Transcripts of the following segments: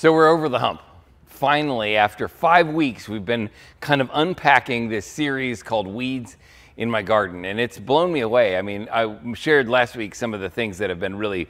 So we're over the hump. Finally, after five weeks, we've been kind of unpacking this series called Weeds in My Garden, and it's blown me away. I mean, I shared last week some of the things that have been really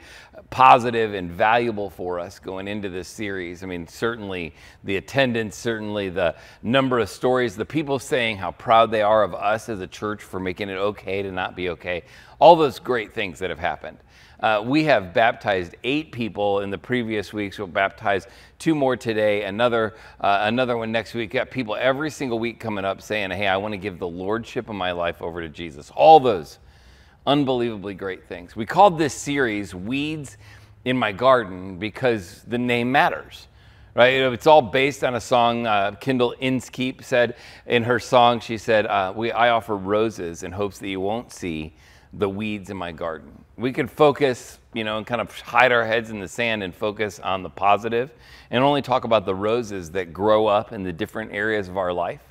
positive and valuable for us going into this series. I mean, certainly the attendance, certainly the number of stories, the people saying how proud they are of us as a church for making it okay to not be okay, all those great things that have happened. Uh, we have baptized eight people in the previous weeks. We'll baptize two more today, another, uh, another one next week. Got people every single week coming up saying, hey, I want to give the lordship of my life over to Jesus. All those unbelievably great things. We called this series Weeds in My Garden because the name matters right? It's all based on a song. Uh, Kendall Inskeep said in her song, she said, uh, we, I offer roses in hopes that you won't see the weeds in my garden. We could focus, you know, and kind of hide our heads in the sand and focus on the positive and only talk about the roses that grow up in the different areas of our life.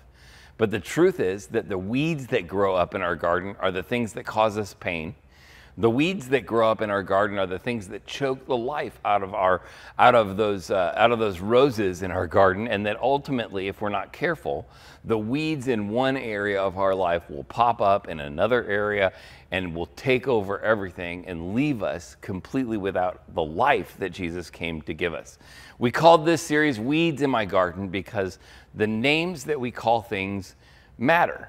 But the truth is that the weeds that grow up in our garden are the things that cause us pain the weeds that grow up in our garden are the things that choke the life out of our out of those uh, out of those roses in our garden, and that ultimately, if we're not careful, the weeds in one area of our life will pop up in another area and will take over everything and leave us completely without the life that Jesus came to give us. We called this series Weeds in My Garden because the names that we call things matter.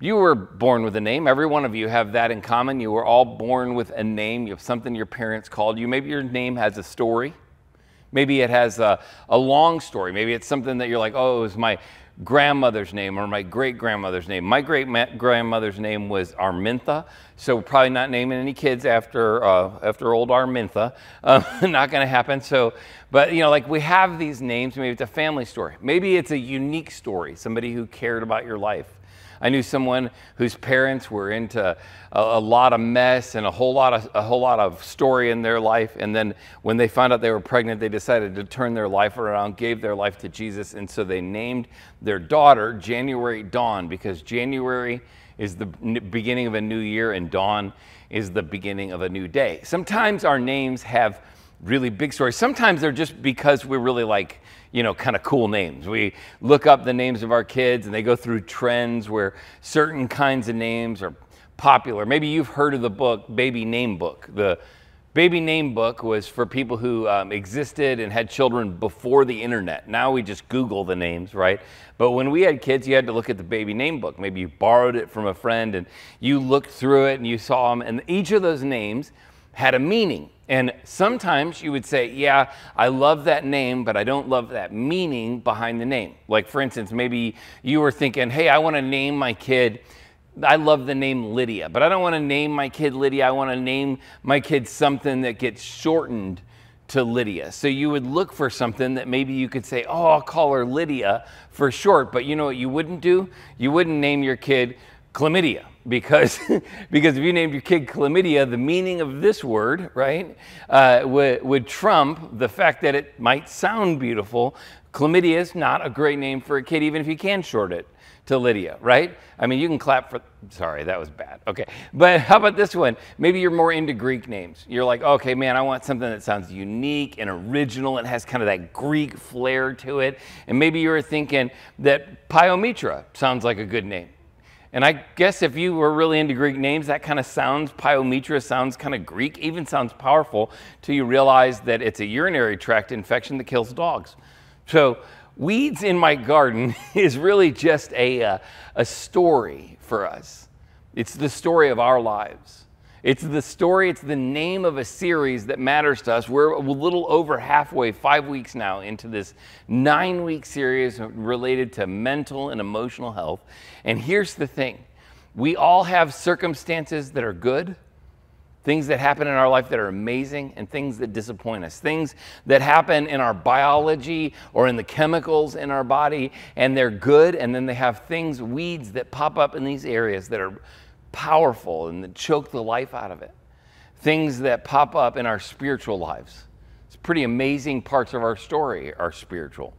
You were born with a name. Every one of you have that in common. You were all born with a name. You have something your parents called you. Maybe your name has a story. Maybe it has a, a long story. Maybe it's something that you're like, oh, it was my grandmother's name or my great grandmother's name. My great grandmother's name was Armintha, so probably not naming any kids after uh, after old Armintha. Uh, not going to happen. So, but you know, like we have these names. Maybe it's a family story. Maybe it's a unique story. Somebody who cared about your life. I knew someone whose parents were into a, a, lot of mess and a whole lot of a whole lot of story in their life. And then when they found out they were pregnant, they decided to turn their life around, gave their life to Jesus, and so they named their daughter January Dawn because January is the beginning of a new year and dawn is the beginning of a new day. Sometimes our names have really big stories. Sometimes they're just because we're really like you know, kind of cool names. We look up the names of our kids and they go through trends where certain kinds of names are popular. Maybe you've heard of the book Baby Name Book. The Baby Name Book was for people who um, existed and had children before the internet. Now we just Google the names, right? But when we had kids, you had to look at the Baby Name Book. Maybe you borrowed it from a friend and you looked through it and you saw them, and each of those names had a meaning. And sometimes you would say, Yeah, I love that name, but I don't love that meaning behind the name. Like, for instance, maybe you were thinking, Hey, I want to name my kid. I love the name Lydia, but I don't want to name my kid Lydia. I want to name my kid something that gets shortened to Lydia. So you would look for something that maybe you could say, Oh, I'll call her Lydia for short. But you know what you wouldn't do? You wouldn't name your kid chlamydia because because if you named your kid chlamydia the meaning of this word right uh, would, would trump the fact that it might sound beautiful. Chlamydia is not a great name for a kid even if you can short it to lydia right? I mean you can clap for sorry that was bad. Okay. But how about this one? Maybe you're more into greek names. You're like okay man i want something that sounds unique and original and has kind of that greek flair to it. And maybe you're thinking that Pyometra sounds like a good name and I guess if you were really into Greek names, that kind of sounds, Pyometra sounds kind of Greek, even sounds powerful, till you realize that it's a urinary tract infection that kills dogs. So, weeds in my garden is really just a, uh, a story for us. It's the story of our lives. It's the story, it's the name of a series that matters to us. We're a little over halfway, five weeks now, into this nine week series related to mental and emotional health. And here's the thing we all have circumstances that are good, things that happen in our life that are amazing, and things that disappoint us, things that happen in our biology or in the chemicals in our body, and they're good. And then they have things, weeds that pop up in these areas that are powerful and that choke the life out of it. Things that pop up in our spiritual lives. It's pretty amazing parts of our story are spiritual,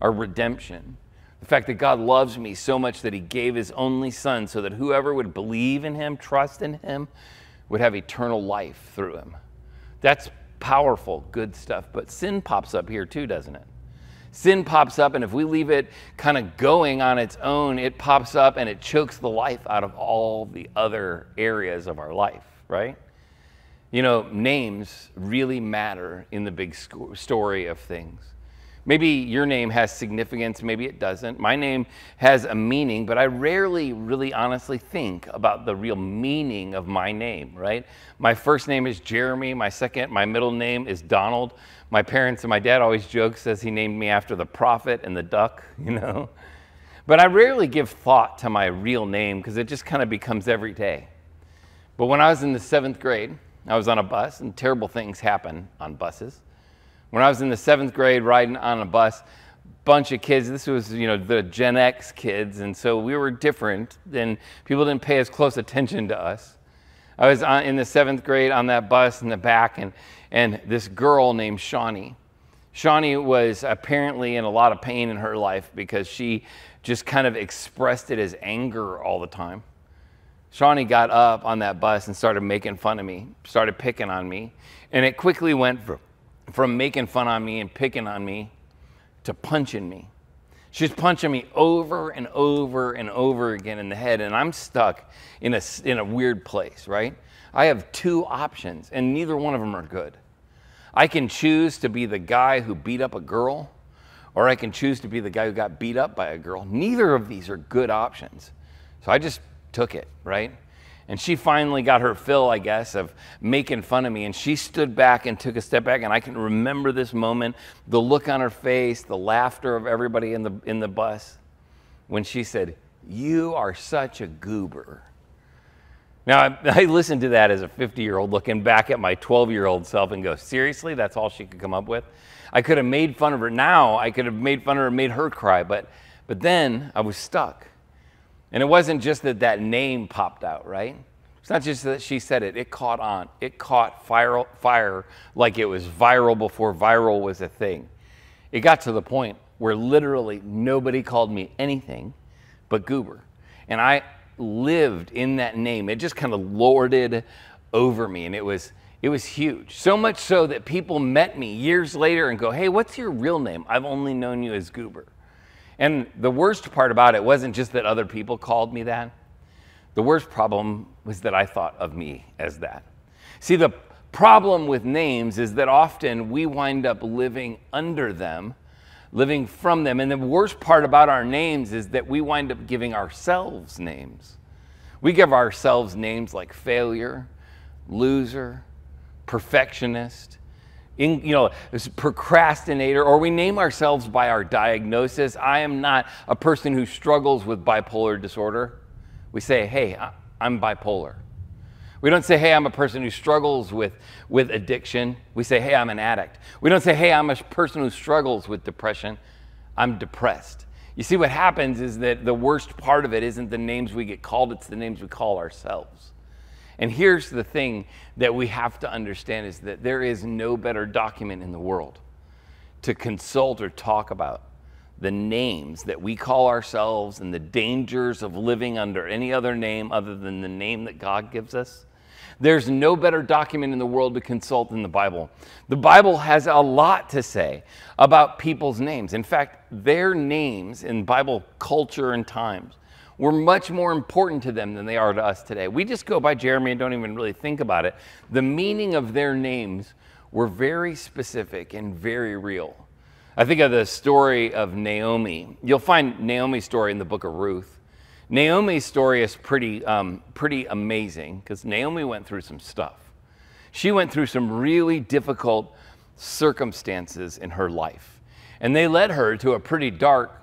our redemption. The fact that God loves me so much that he gave his only son so that whoever would believe in him, trust in him, would have eternal life through him. That's powerful, good stuff. But sin pops up here too, doesn't it? Sin pops up, and if we leave it kind of going on its own, it pops up and it chokes the life out of all the other areas of our life, right? You know, names really matter in the big story of things. Maybe your name has significance, maybe it doesn't. My name has a meaning, but I rarely really honestly think about the real meaning of my name, right? My first name is Jeremy, my second, my middle name is Donald. My parents and my dad always joke, says he named me after the prophet and the duck, you know? But I rarely give thought to my real name because it just kind of becomes every day. But when I was in the seventh grade, I was on a bus, and terrible things happen on buses. When I was in the seventh grade riding on a bus, bunch of kids. This was, you know, the Gen X kids, and so we were different, and people didn't pay as close attention to us. I was on, in the seventh grade on that bus in the back, and, and this girl named Shawnee. Shawnee was apparently in a lot of pain in her life because she just kind of expressed it as anger all the time. Shawnee got up on that bus and started making fun of me, started picking on me, and it quickly went from from making fun on me and picking on me to punching me. She's punching me over and over and over again in the head, and I'm stuck in a, in a weird place, right? I have two options, and neither one of them are good. I can choose to be the guy who beat up a girl, or I can choose to be the guy who got beat up by a girl. Neither of these are good options. So I just took it, right? And she finally got her fill, I guess, of making fun of me. And she stood back and took a step back. And I can remember this moment the look on her face, the laughter of everybody in the, in the bus when she said, You are such a goober. Now, I, I listened to that as a 50 year old looking back at my 12 year old self and go, Seriously? That's all she could come up with? I could have made fun of her now. I could have made fun of her and made her cry. But, but then I was stuck. And it wasn't just that that name popped out, right? It's not just that she said it, it caught on. It caught fire, fire like it was viral before viral was a thing. It got to the point where literally nobody called me anything but Goober. And I lived in that name. It just kind of lorded over me and it was it was huge. So much so that people met me years later and go, "Hey, what's your real name? I've only known you as Goober." And the worst part about it wasn't just that other people called me that. The worst problem was that I thought of me as that. See, the problem with names is that often we wind up living under them, living from them. And the worst part about our names is that we wind up giving ourselves names. We give ourselves names like failure, loser, perfectionist, in, you know, this procrastinator, or we name ourselves by our diagnosis. I am not a person who struggles with bipolar disorder. We say, hey, I'm bipolar. We don't say, hey, I'm a person who struggles with, with addiction. We say, hey, I'm an addict. We don't say, hey, I'm a person who struggles with depression. I'm depressed. You see, what happens is that the worst part of it isn't the names we get called, it's the names we call ourselves. And here's the thing that we have to understand is that there is no better document in the world to consult or talk about the names that we call ourselves and the dangers of living under any other name other than the name that God gives us. There's no better document in the world to consult than the Bible. The Bible has a lot to say about people's names. In fact, their names in Bible culture and times were much more important to them than they are to us today. We just go by Jeremy and don't even really think about it. The meaning of their names were very specific and very real. I think of the story of Naomi. You'll find Naomi's story in the book of Ruth. Naomi's story is pretty, um, pretty amazing because Naomi went through some stuff. She went through some really difficult circumstances in her life, and they led her to a pretty dark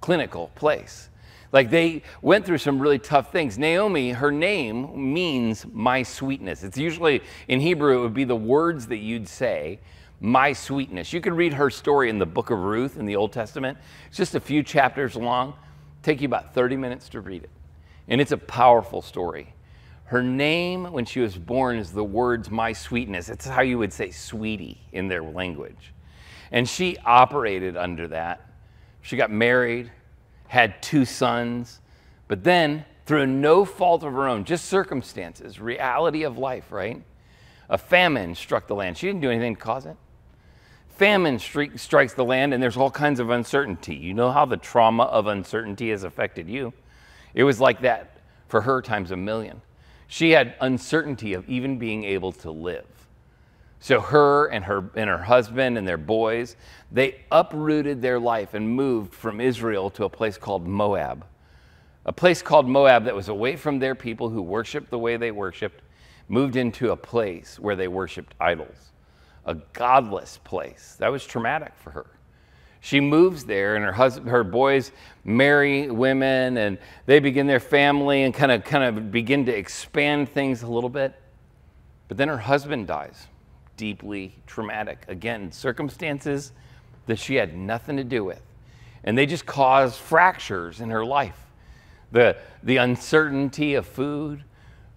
clinical place. Like they went through some really tough things. Naomi, her name means my sweetness. It's usually in Hebrew, it would be the words that you'd say, my sweetness. You can read her story in the book of Ruth in the Old Testament. It's just a few chapters long, take you about 30 minutes to read it. And it's a powerful story. Her name, when she was born, is the words my sweetness. It's how you would say sweetie in their language. And she operated under that. She got married had two sons, but then, through no fault of her own, just circumstances, reality of life, right? A famine struck the land. She didn't do anything to cause it. Famine stri- strikes the land, and there's all kinds of uncertainty. You know how the trauma of uncertainty has affected you. It was like that for her times a million. She had uncertainty of even being able to live. So her and her and her husband and their boys, they uprooted their life and moved from Israel to a place called Moab. A place called Moab that was away from their people who worshiped the way they worshiped, moved into a place where they worshiped idols. A godless place. That was traumatic for her. She moves there and her husband her boys marry women and they begin their family and kind of kind of begin to expand things a little bit. But then her husband dies deeply traumatic. Again, circumstances that she had nothing to do with. And they just caused fractures in her life. The, the uncertainty of food,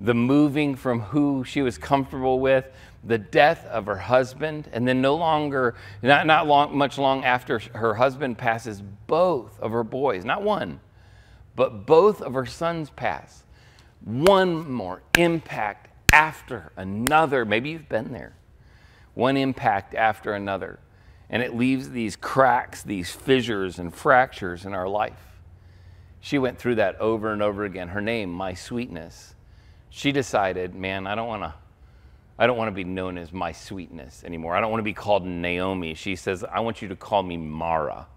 the moving from who she was comfortable with, the death of her husband, and then no longer, not, not long, much long after her husband passes, both of her boys, not one, but both of her sons pass. One more impact after another. Maybe you've been there one impact after another. And it leaves these cracks, these fissures and fractures in our life. She went through that over and over again. Her name, My Sweetness. She decided, man, I don't want to. I don't want to be known as my sweetness anymore. I don't want to be called Naomi. She says, I want you to call me Mara,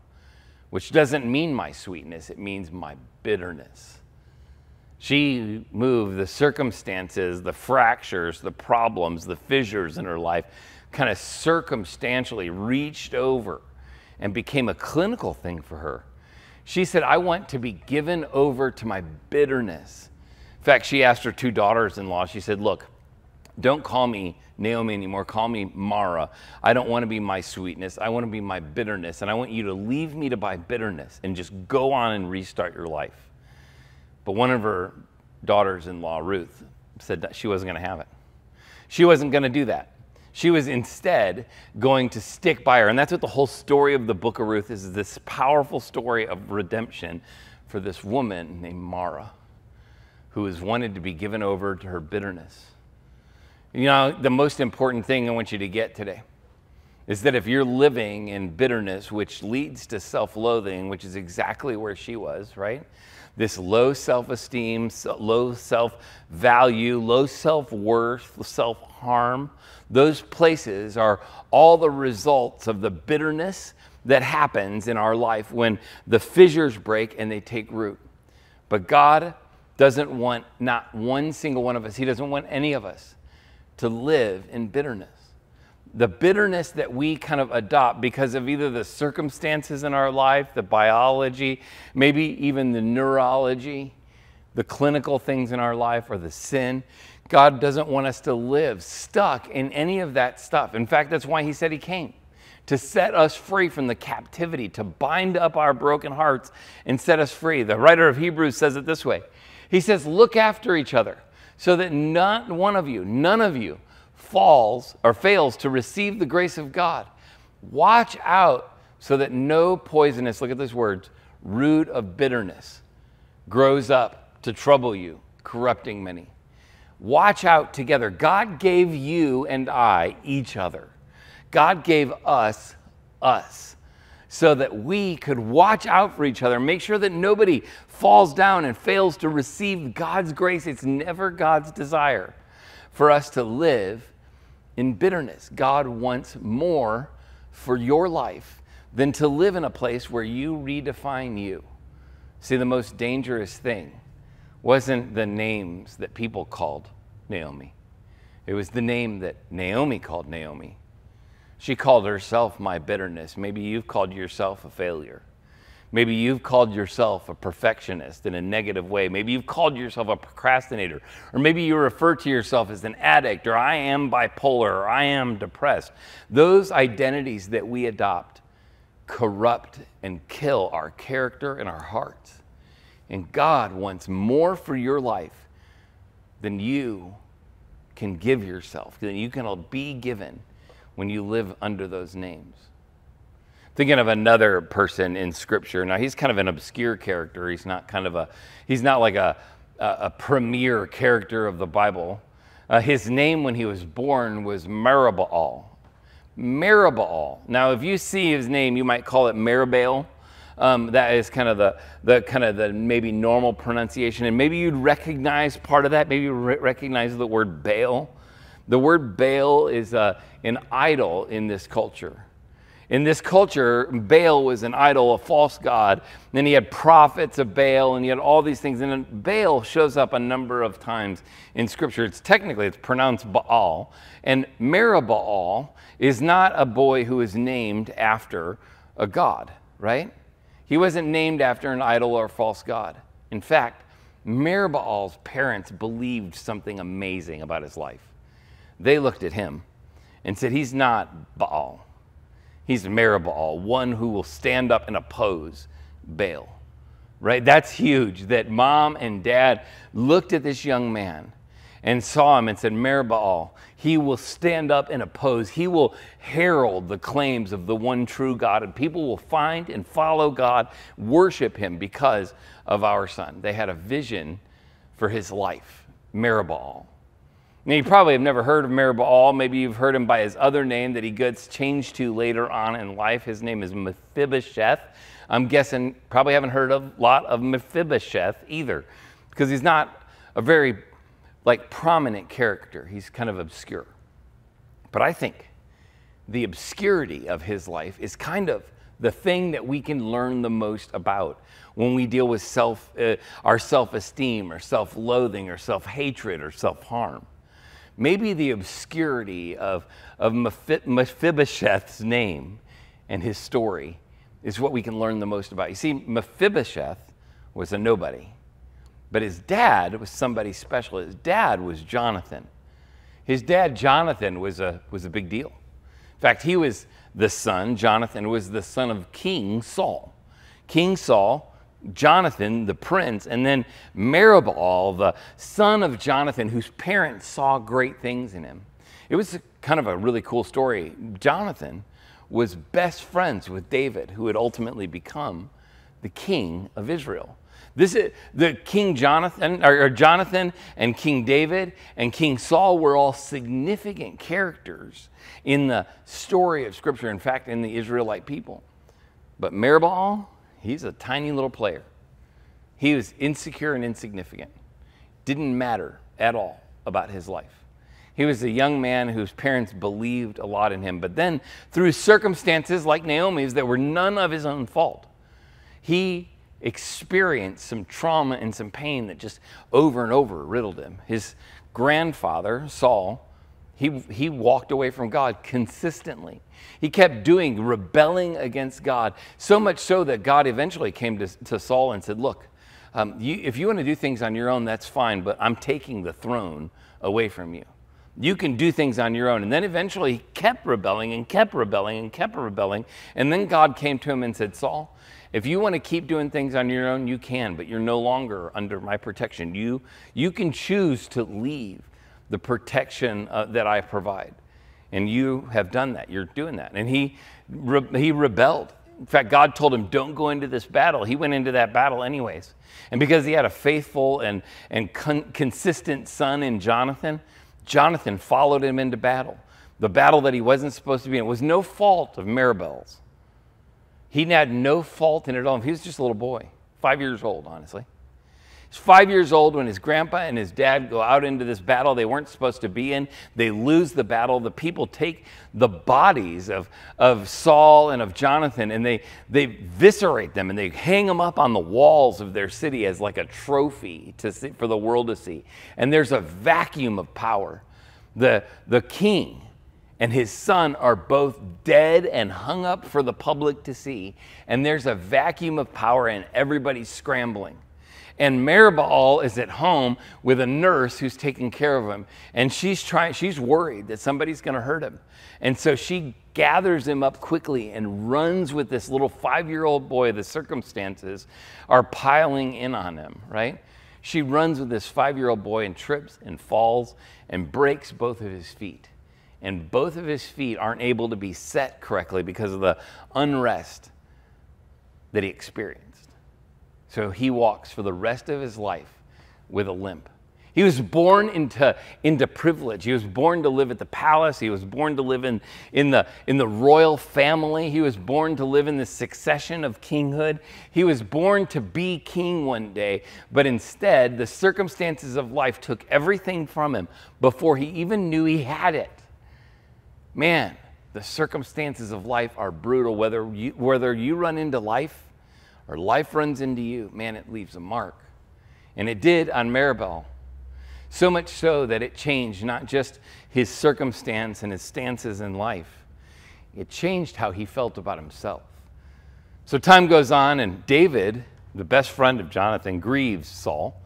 which doesn't mean my sweetness, it means my bitterness. She moved the circumstances, the fractures, the problems, the fissures in her life kind of circumstantially reached over and became a clinical thing for her. She said, I want to be given over to my bitterness. In fact, she asked her two daughters in law, she said, Look, don't call me Naomi anymore. Call me Mara. I don't want to be my sweetness. I want to be my bitterness. And I want you to leave me to my bitterness and just go on and restart your life. But one of her daughters in law, Ruth, said that she wasn't going to have it. She wasn't going to do that. She was instead going to stick by her. And that's what the whole story of the book of Ruth is, is this powerful story of redemption for this woman named Mara, who has wanted to be given over to her bitterness. You know, the most important thing I want you to get today is that if you're living in bitterness, which leads to self loathing, which is exactly where she was, right? This low self esteem, low self value, low self worth, self harm, those places are all the results of the bitterness that happens in our life when the fissures break and they take root. But God doesn't want not one single one of us, He doesn't want any of us to live in bitterness. The bitterness that we kind of adopt because of either the circumstances in our life, the biology, maybe even the neurology, the clinical things in our life, or the sin. God doesn't want us to live stuck in any of that stuff. In fact, that's why He said He came to set us free from the captivity, to bind up our broken hearts and set us free. The writer of Hebrews says it this way He says, Look after each other so that not one of you, none of you, falls or fails to receive the grace of God. Watch out so that no poisonous, look at this word, root of bitterness grows up to trouble you, corrupting many. Watch out together. God gave you and I each other. God gave us us so that we could watch out for each other, make sure that nobody falls down and fails to receive God's grace. It's never God's desire for us to live in bitterness. God wants more for your life than to live in a place where you redefine you. See, the most dangerous thing wasn't the names that people called Naomi, it was the name that Naomi called Naomi. She called herself my bitterness. Maybe you've called yourself a failure. Maybe you've called yourself a perfectionist in a negative way. Maybe you've called yourself a procrastinator. Or maybe you refer to yourself as an addict, or I am bipolar, or I am depressed. Those identities that we adopt corrupt and kill our character and our hearts. And God wants more for your life than you can give yourself, than you can be given when you live under those names. Thinking of another person in Scripture. Now he's kind of an obscure character. He's not kind of a, he's not like a, a, a premier character of the Bible. Uh, his name when he was born was Meribbaal. Meribbaal. Now, if you see his name, you might call it Meribbaal. Um, that is kind of the, the kind of the maybe normal pronunciation, and maybe you'd recognize part of that. Maybe you re- recognize the word Baal. The word Baal is uh, an idol in this culture. In this culture, Baal was an idol, a false god. And then he had prophets of Baal, and he had all these things. And Baal shows up a number of times in Scripture. It's technically it's pronounced Baal, and Meribbaal is not a boy who is named after a god, right? He wasn't named after an idol or a false god. In fact, Meribbaal's parents believed something amazing about his life. They looked at him and said, He's not Baal. He's Meribbaal, one who will stand up and oppose Baal. Right? That's huge that mom and dad looked at this young man and saw him and said, Meribbaal, he will stand up and oppose. He will herald the claims of the one true God, and people will find and follow God, worship him because of our son. They had a vision for his life, Meribbaal. Now, you probably have never heard of Meribbaal. Maybe you've heard him by his other name that he gets changed to later on in life. His name is Mephibosheth. I'm guessing probably haven't heard a lot of Mephibosheth either, because he's not a very like prominent character. He's kind of obscure. But I think the obscurity of his life is kind of the thing that we can learn the most about when we deal with self, uh, our self-esteem or self-loathing or self-hatred or self-harm. Maybe the obscurity of, of Mephibosheth's name and his story is what we can learn the most about. You see, Mephibosheth was a nobody. But his dad was somebody special. His dad was Jonathan. His dad, Jonathan, was a, was a big deal. In fact, he was the son, Jonathan was the son of King Saul. King Saul, Jonathan, the prince, and then Meribbaal, the son of Jonathan, whose parents saw great things in him. It was kind of a really cool story. Jonathan was best friends with David, who would ultimately become the king of Israel. This is the King Jonathan, or, or Jonathan and King David and King Saul were all significant characters in the story of Scripture. In fact, in the Israelite people. But Meribbaal, he's a tiny little player. He was insecure and insignificant. Didn't matter at all about his life. He was a young man whose parents believed a lot in him. But then, through circumstances like Naomi's that were none of his own fault, he experienced some trauma and some pain that just over and over riddled him. His grandfather, Saul, he, he walked away from God consistently. He kept doing, rebelling against God, so much so that God eventually came to, to Saul and said, Look, um, you, if you want to do things on your own, that's fine, but I'm taking the throne away from you. You can do things on your own. And then eventually he kept rebelling and kept rebelling and kept rebelling. And then God came to him and said, Saul, if you want to keep doing things on your own, you can, but you're no longer under my protection. You, you can choose to leave the protection uh, that I provide. And you have done that. You're doing that. And he, re- he rebelled. In fact, God told him, don't go into this battle. He went into that battle anyways. And because he had a faithful and, and con- consistent son in Jonathan, Jonathan followed him into battle. The battle that he wasn't supposed to be in. It was no fault of Meribbaals. He had no fault in it at all. He was just a little boy, five years old, honestly. He's five years old when his grandpa and his dad go out into this battle they weren't supposed to be in. They lose the battle. The people take the bodies of, of Saul and of Jonathan and they, they viscerate them and they hang them up on the walls of their city as like a trophy to see, for the world to see. And there's a vacuum of power. The, the king and his son are both dead and hung up for the public to see. And there's a vacuum of power, and everybody's scrambling. And Meribbaal is at home with a nurse who's taking care of him. And she's trying, she's worried that somebody's going to hurt him. And so she gathers him up quickly and runs with this little five year old boy. The circumstances are piling in on him, right? She runs with this five year old boy and trips and falls and breaks both of his feet and both of his feet aren't able to be set correctly because of the unrest that he experienced. So he walks for the rest of his life with a limp. He was born into, into privilege. He was born to live at the palace. He was born to live in, in, the, in the royal family. He was born to live in the succession of kinghood. He was born to be king one day, but instead, the circumstances of life took everything from him before he even knew he had it. Man, the circumstances of life are brutal. Whether you, whether you run into life or life runs into you, man, it leaves a mark. And it did on Meribbaal. So much so that it changed not just his circumstance and his stances in life, it changed how he felt about himself. So time goes on, and David, the best friend of Jonathan, grieves Saul.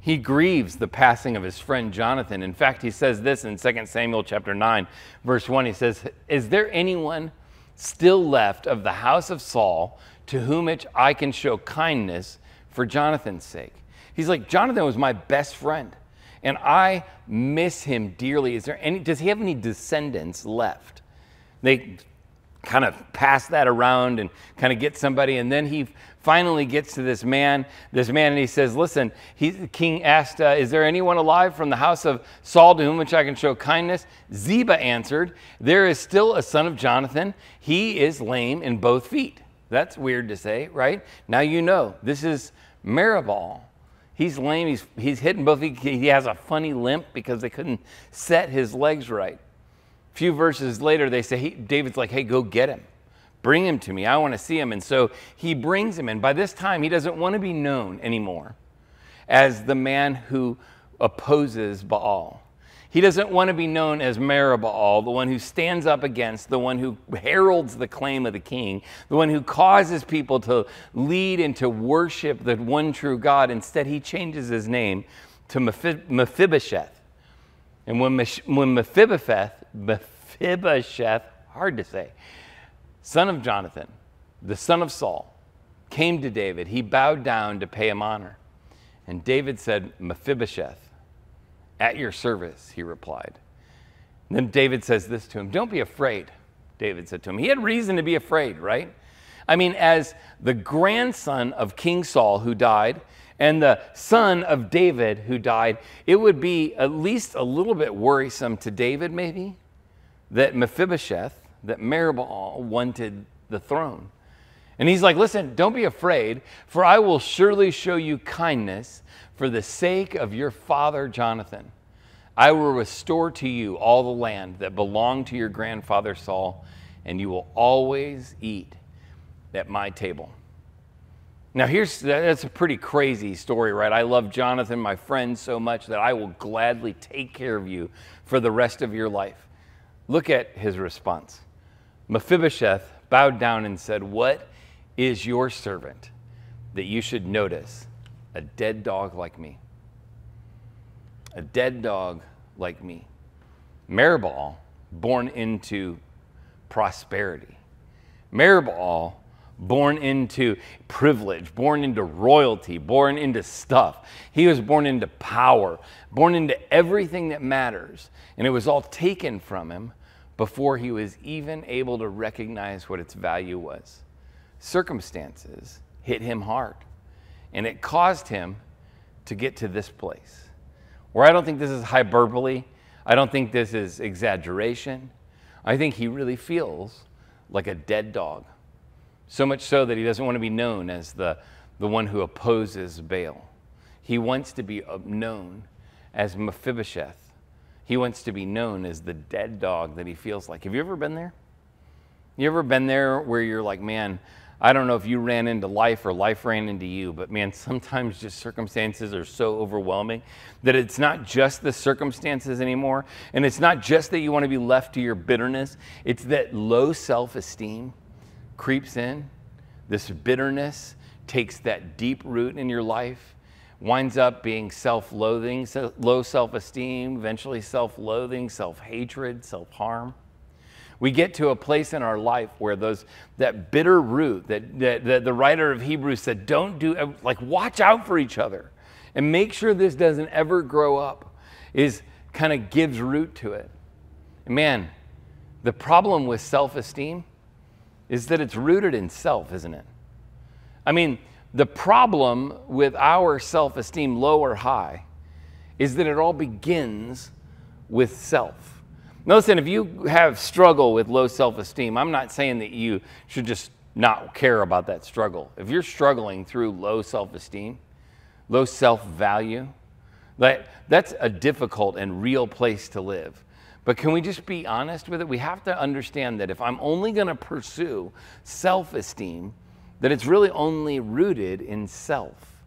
He grieves the passing of his friend Jonathan. In fact, he says this in 2 Samuel chapter 9, verse 1. He says, Is there anyone still left of the house of Saul to whom I can show kindness for Jonathan's sake? He's like, Jonathan was my best friend and I miss him dearly. Is there any, does he have any descendants left? They kind of pass that around and kind of get somebody, and then he finally gets to this man, this man, and he says, Listen, he, the king asked, uh, Is there anyone alive from the house of Saul to whom which I can show kindness? Ziba answered, There is still a son of Jonathan. He is lame in both feet. That's weird to say, right? Now you know. This is Meribbaal. He's lame. He's, he's hitting both. He, he has a funny limp because they couldn't set his legs right. A few verses later, they say, he, David's like, hey, go get him. Bring him to me. I want to see him. And so he brings him. And by this time, he doesn't want to be known anymore as the man who opposes Baal. He doesn't want to be known as Meribbaal, the one who stands up against, the one who heralds the claim of the king, the one who causes people to lead and to worship the one true God. Instead, he changes his name to Mephibosheth. And when, when Mephibosheth, Mephibosheth, hard to say, son of Jonathan, the son of Saul, came to David, he bowed down to pay him honor. And David said, Mephibosheth, at your service, he replied. And then David says this to him Don't be afraid, David said to him. He had reason to be afraid, right? I mean, as the grandson of King Saul who died, and the son of David who died, it would be at least a little bit worrisome to David, maybe, that Mephibosheth, that Meribbaal wanted the throne. And he's like, Listen, don't be afraid, for I will surely show you kindness for the sake of your father Jonathan. I will restore to you all the land that belonged to your grandfather Saul, and you will always eat at my table. Now, here's that's a pretty crazy story, right? I love Jonathan, my friend, so much that I will gladly take care of you for the rest of your life. Look at his response. Mephibosheth bowed down and said, What is your servant that you should notice a dead dog like me? A dead dog like me. Meribbaal, born into prosperity. Meribbaal, born into privilege, born into royalty, born into stuff. He was born into power, born into everything that matters. And it was all taken from him before he was even able to recognize what its value was circumstances hit him hard. And it caused him to get to this place where I don't think this is hyperbole. I don't think this is exaggeration. I think he really feels like a dead dog. So much so that he doesn't want to be known as the, the one who opposes Baal. He wants to be known as Mephibosheth. He wants to be known as the dead dog that he feels like. Have you ever been there? You ever been there where you're like, man, I don't know if you ran into life or life ran into you, but man, sometimes just circumstances are so overwhelming that it's not just the circumstances anymore. And it's not just that you want to be left to your bitterness, it's that low self esteem creeps in. This bitterness takes that deep root in your life, winds up being self loathing, low self esteem, eventually self loathing, self hatred, self harm we get to a place in our life where those that bitter root that, that, that, the writer of hebrews said don't do uh, like watch out for each other and make sure this doesn't ever grow up is kind of gives root to it. Man the problem with self-esteem is that it's rooted in self isn't it? I mean the problem with our self-esteem low or high is that it all begins with self. Now, listen, if you have struggle with low self esteem, I'm not saying that you should just not care about that struggle. If you're struggling through low self esteem, low self value, that, that's a difficult and real place to live. But can we just be honest with it? We have to understand that if I'm only going to pursue self esteem, that it's really only rooted in self.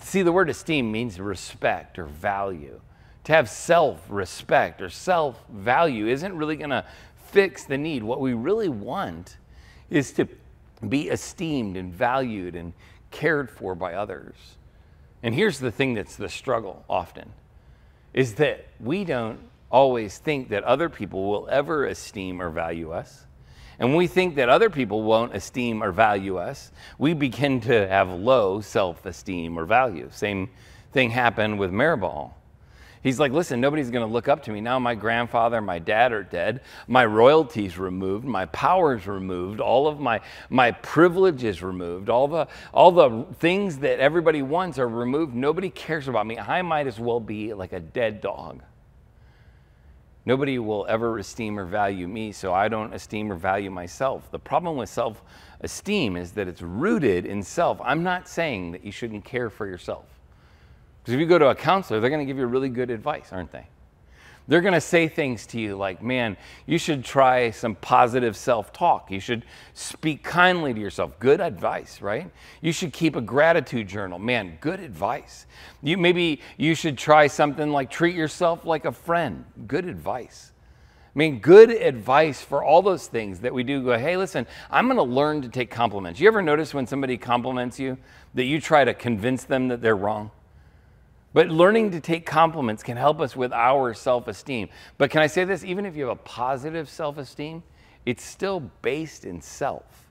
See, the word esteem means respect or value. To have self respect or self value isn't really going to fix the need. What we really want is to be esteemed and valued and cared for by others. And here's the thing that's the struggle often is that we don't always think that other people will ever esteem or value us. And when we think that other people won't esteem or value us, we begin to have low self esteem or value. Same thing happened with Meribbaal. He's like, listen, nobody's going to look up to me. Now my grandfather, my dad are dead. My royalties removed. My powers removed. All of my, my privileges removed. All the, all the things that everybody wants are removed. Nobody cares about me. I might as well be like a dead dog. Nobody will ever esteem or value me, so I don't esteem or value myself. The problem with self esteem is that it's rooted in self. I'm not saying that you shouldn't care for yourself. Because if you go to a counselor, they're going to give you really good advice, aren't they? They're going to say things to you like, man, you should try some positive self talk. You should speak kindly to yourself. Good advice, right? You should keep a gratitude journal. Man, good advice. You, maybe you should try something like treat yourself like a friend. Good advice. I mean, good advice for all those things that we do go, hey, listen, I'm going to learn to take compliments. You ever notice when somebody compliments you that you try to convince them that they're wrong? But learning to take compliments can help us with our self esteem. But can I say this? Even if you have a positive self esteem, it's still based in self.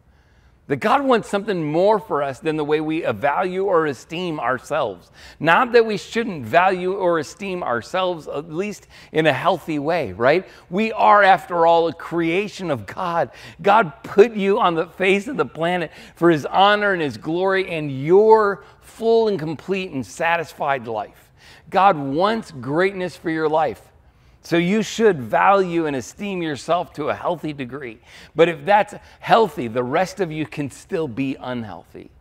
That God wants something more for us than the way we value or esteem ourselves. Not that we shouldn't value or esteem ourselves, at least in a healthy way, right? We are, after all, a creation of God. God put you on the face of the planet for His honor and His glory and your full and complete and satisfied life. God wants greatness for your life. So you should value and esteem yourself to a healthy degree. But if that's healthy, the rest of you can still be unhealthy.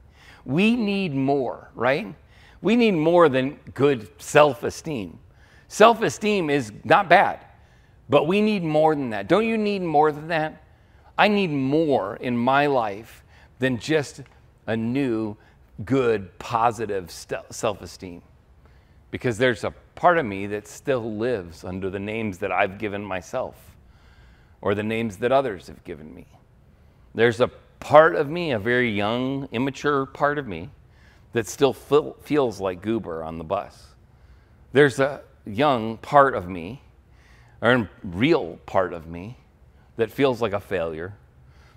We need more, right? We need more than good self esteem. Self esteem is not bad, but we need more than that. Don't you need more than that? I need more in my life than just a new, good, positive self esteem because there's a part of me that still lives under the names that I've given myself or the names that others have given me. There's a part of me, a very young, immature part of me, that still feel, feels like goober on the bus. There's a young part of me, or a real part of me, that feels like a failure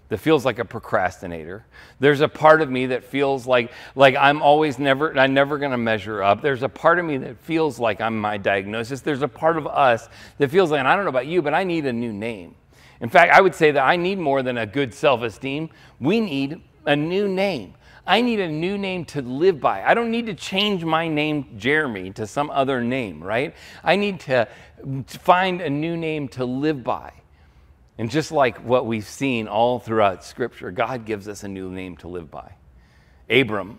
that feels like a procrastinator. There's a part of me that feels like like I'm always never I'm never going to measure up. There's a part of me that feels like I'm my diagnosis. There's a part of us that feels like and I don't know about you, but I need a new name. In fact, I would say that I need more than a good self-esteem. We need a new name. I need a new name to live by. I don't need to change my name Jeremy to some other name, right? I need to find a new name to live by. And just like what we've seen all throughout Scripture, God gives us a new name to live by. Abram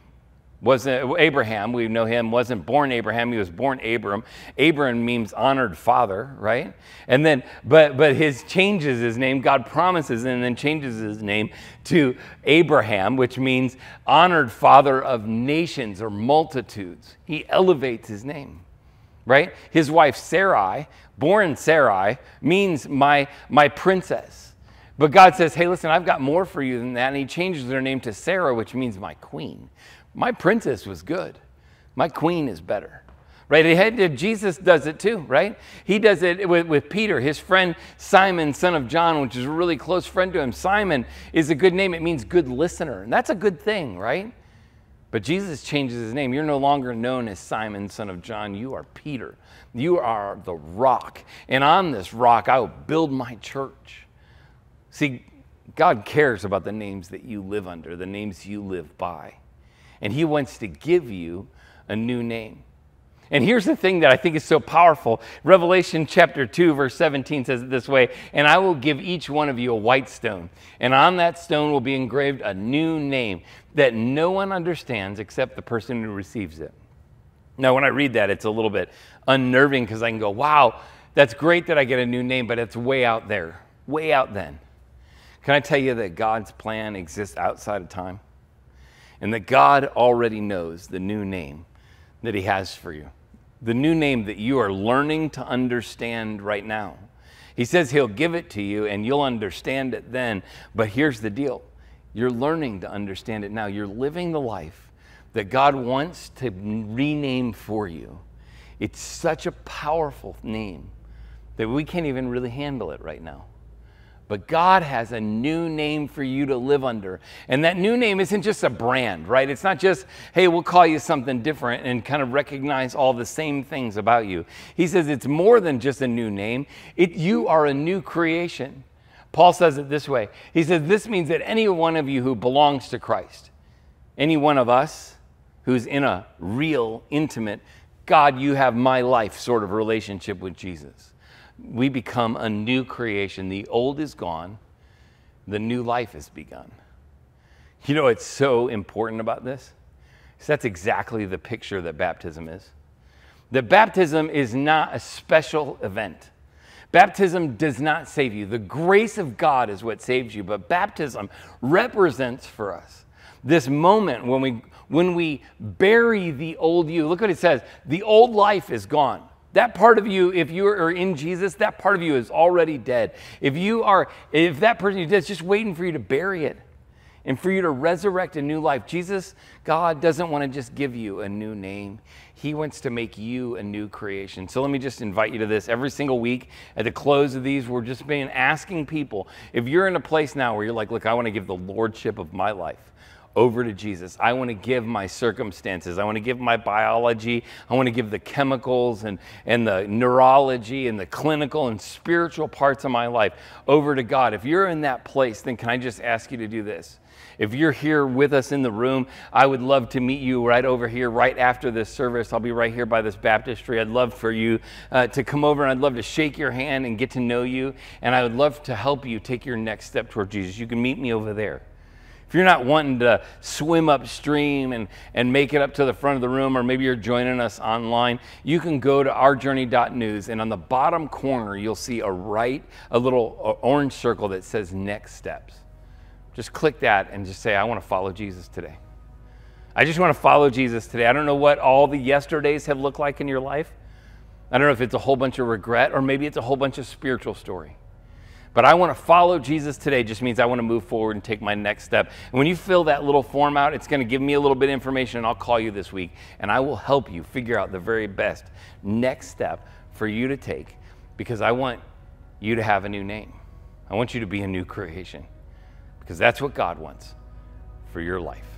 wasn't Abraham, we know him, wasn't born Abraham, he was born Abram. Abram means honored father, right? And then, but but his changes his name, God promises and then changes his name to Abraham, which means honored father of nations or multitudes. He elevates his name right? His wife Sarai, born Sarai, means my, my princess. But God says, hey, listen, I've got more for you than that. And he changes her name to Sarah, which means my queen. My princess was good. My queen is better. Right? Jesus does it too, right? He does it with, with Peter, his friend Simon, son of John, which is a really close friend to him. Simon is a good name. It means good listener. And that's a good thing, right? But Jesus changes his name. You're no longer known as Simon, son of John. You are Peter. You are the rock. And on this rock, I will build my church. See, God cares about the names that you live under, the names you live by. And he wants to give you a new name. And here's the thing that I think is so powerful. Revelation chapter 2, verse 17 says it this way And I will give each one of you a white stone, and on that stone will be engraved a new name that no one understands except the person who receives it. Now, when I read that, it's a little bit unnerving because I can go, wow, that's great that I get a new name, but it's way out there, way out then. Can I tell you that God's plan exists outside of time? And that God already knows the new name that He has for you the new name that you are learning to understand right now. He says He'll give it to you and you'll understand it then. But here's the deal you're learning to understand it now. You're living the life that God wants to rename for you. It's such a powerful name that we can't even really handle it right now. But God has a new name for you to live under. And that new name isn't just a brand, right? It's not just, hey, we'll call you something different and kind of recognize all the same things about you. He says it's more than just a new name, it, you are a new creation. Paul says it this way He says, This means that any one of you who belongs to Christ, any one of us who's in a real, intimate, God, you have my life sort of relationship with Jesus we become a new creation. The old is gone, the new life has begun. You know what's so important about this? that's exactly the picture that baptism is. That baptism is not a special event. Baptism does not save you. The grace of God is what saves you, but baptism represents for us this moment when we when we bury the old you. Look what it says. The old life is gone. That part of you, if you are in Jesus, that part of you is already dead. If you are, if that person is dead, it's just waiting for you to bury it and for you to resurrect a new life. Jesus, God doesn't want to just give you a new name. He wants to make you a new creation. So let me just invite you to this. Every single week at the close of these, we're just being asking people if you're in a place now where you're like, look, I want to give the lordship of my life over to Jesus. I want to give my circumstances. I want to give my biology. I want to give the chemicals and, and the neurology and the clinical and spiritual parts of my life over to God. If you're in that place, then can I just ask you to do this? If you're here with us in the room, I would love to meet you right over here, right after this service. I'll be right here by this baptistry. I'd love for you uh, to come over and I'd love to shake your hand and get to know you. And I would love to help you take your next step toward Jesus. You can meet me over there. If you're not wanting to swim upstream and, and make it up to the front of the room, or maybe you're joining us online, you can go to ourjourney.news, and on the bottom corner, you'll see a right, a little orange circle that says next steps. Just click that and just say, I want to follow Jesus today. I just want to follow Jesus today. I don't know what all the yesterdays have looked like in your life. I don't know if it's a whole bunch of regret or maybe it's a whole bunch of spiritual story. But I want to follow Jesus today just means I want to move forward and take my next step. And when you fill that little form out, it's going to give me a little bit of information, and I'll call you this week, and I will help you figure out the very best next step for you to take because I want you to have a new name. I want you to be a new creation because that's what God wants for your life.